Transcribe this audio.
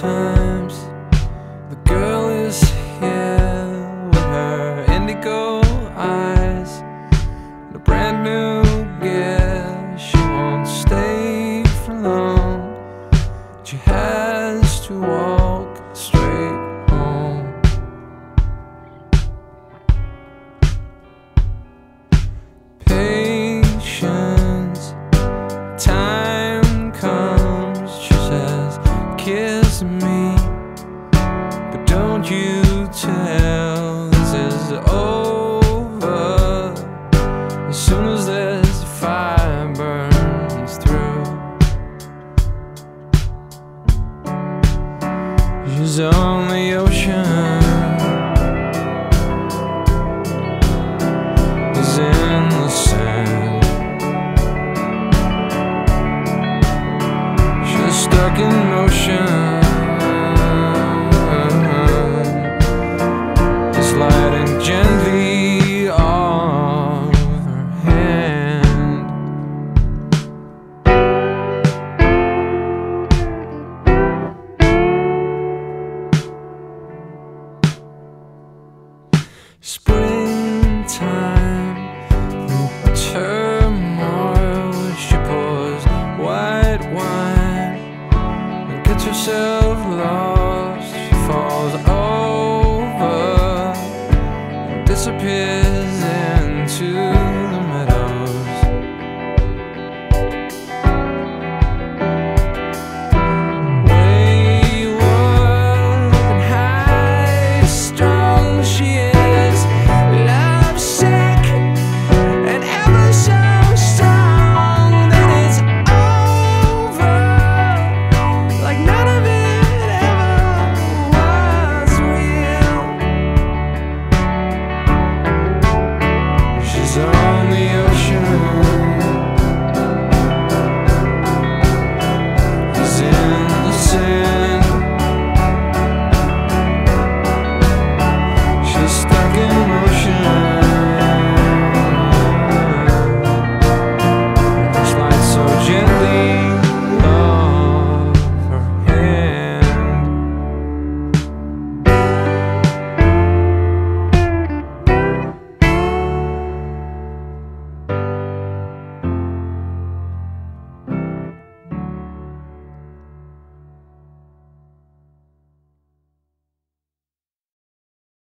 times The girl is here with her indigo eyes. Kiss me. But don't you tell this is over as soon as this fire burns through. She's on the ocean, is in the sand. Stuck in motion. sliding gently off her hand. Springtime,